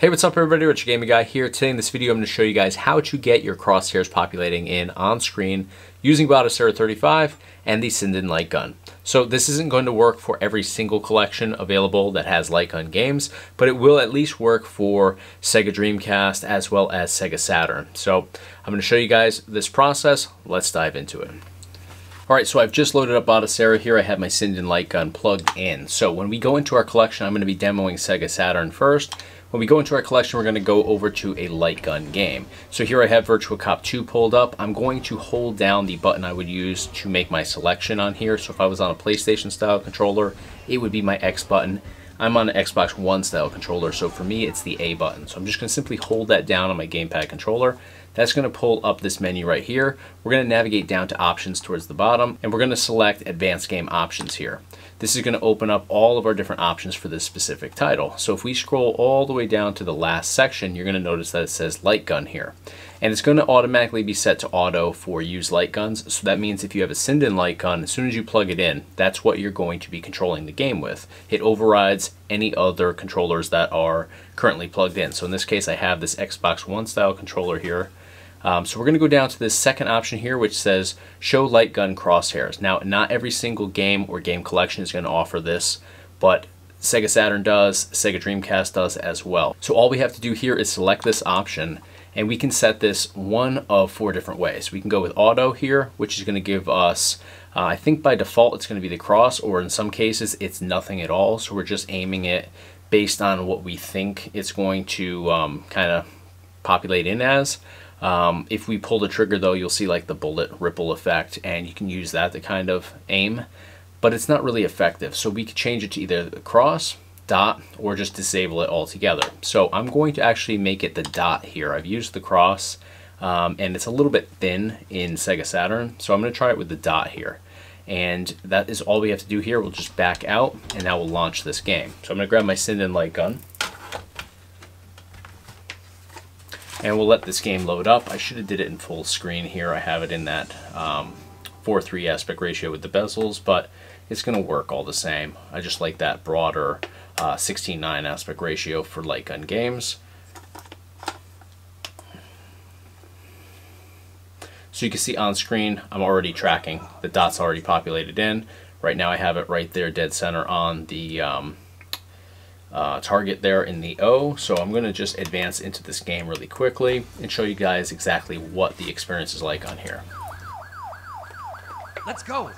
Hey, what's up everybody? Retro Gaming Guy here. Today in this video, I'm going to show you guys how to get your crosshairs populating in on screen using Batocera 35 and the Sinden Light Gun. So this isn't going to work for every single collection available that has light gun games, but it will at least work for Sega Dreamcast as well as Sega Saturn. So I'm going to show you guys this process. Let's dive into it. Alright, so I've just loaded up Batocera here. I have my Sinden Light Gun plugged in. So when we go into our collection, I'm going to be demoing Sega Saturn first. When we go into our collection, we're going to go over to a light gun game. So here I have Virtual Cop 2 pulled up. I'm going to hold down the button I would use to make my selection on here. So if I was on a PlayStation style controller, it would be my X button. I'm on an Xbox One style controller, so for me it's the A button. So I'm just going to simply hold that down on my gamepad controller. That's going to pull up this menu right here. We're going to navigate down to options towards the bottom, and we're going to select advanced game options here. This is going to open up all of our different options for this specific title. So if we scroll all the way down to the last section, you're going to notice that it says light gun here. And it's going to automatically be set to auto for use light guns. So that means if you have a Sinden light gun, as soon as you plug it in, that's what you're going to be controlling the game with. It overrides any other controllers that are currently plugged in. So in this case, I have this Xbox One style controller here um, so we're going to go down to this second option here, which says show light gun crosshairs. Now, not every single game or game collection is going to offer this, but Sega Saturn does, Sega Dreamcast does as well. So all we have to do here is select this option and we can set this one of four different ways. We can go with auto here, which is going to give us, uh, I think by default it's going to be the cross, or in some cases it's nothing at all. So we're just aiming it based on what we think it's going to um, kind of populate in as. Um, if we pull the trigger though, you'll see like the bullet ripple effect and you can use that to kind of aim, but it's not really effective. So we could change it to either the cross, dot, or just disable it altogether. So I'm going to actually make it the dot here. I've used the cross um, and it's a little bit thin in Sega Saturn. So I'm going to try it with the dot here. And that is all we have to do here. We'll just back out and now we'll launch this game. So I'm going to grab my Sinden light gun. And we'll let this game load up. I should have did it in full screen here. I have it in that um, 4-3 aspect ratio with the bezels, but it's going to work all the same. I just like that broader 16-9 uh, aspect ratio for light gun games. So you can see on screen, I'm already tracking. The dot's already populated in. Right now I have it right there dead center on the um, uh, target there in the O. So I'm going to just advance into this game really quickly and show you guys exactly what the experience is like on here. Let's go!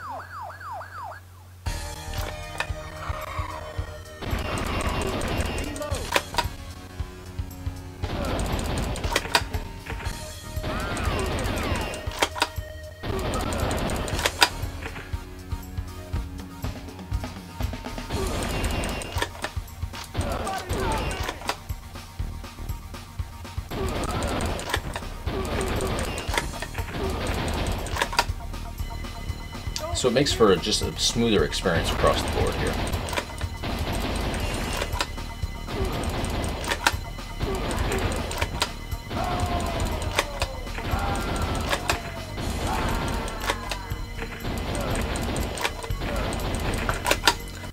So it makes for just a smoother experience across the board here.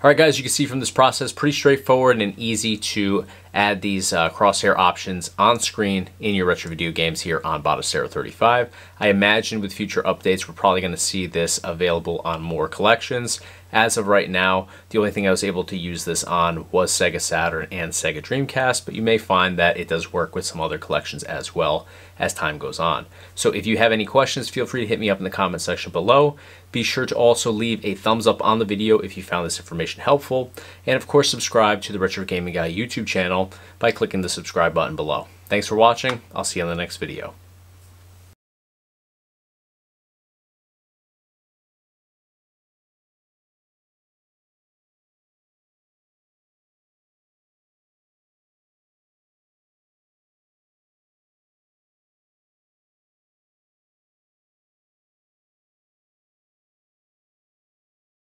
Alright guys, you can see from this process, pretty straightforward and easy to add these uh, crosshair options on screen in your retro video games here on Batocera 35. I imagine with future updates, we're probably going to see this available on more collections. As of right now, the only thing I was able to use this on was Sega Saturn and Sega Dreamcast, but you may find that it does work with some other collections as well as time goes on. So if you have any questions, feel free to hit me up in the comment section below. Be sure to also leave a thumbs up on the video if you found this information helpful, and of course subscribe to the Retro Gaming Guy YouTube channel by clicking the subscribe button below. Thanks for watching, I'll see you in the next video.